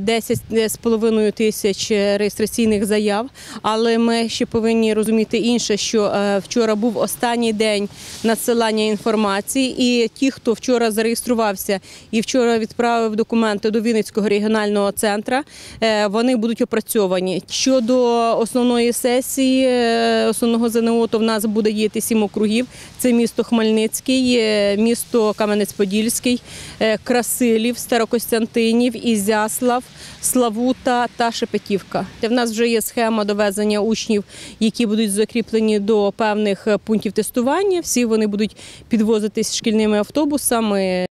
10,5 тисяч реєстраційних заяв, але ми ще повинні розуміти інше, що е, вчора був останній день надсилання інформації, і ті, хто вчора зареєструвався і вчора відправив документи до Вінницького регіонального центру, е, вони будуть опрацьовані. Щодо основної сесії, е, основного ЗНО, то в нас буде діяти сім округів. Це місто Хмельницький, е, місто Кам'янець-Подільський, е, Красилів, Старокостянтинів, Ізяслав, Славута та Шепетівка. В нас вже є схема довезення учнів, які будуть закріплені до певних е, пунктів тестування. Всі вони будуть підвозитись шкільними автобусами.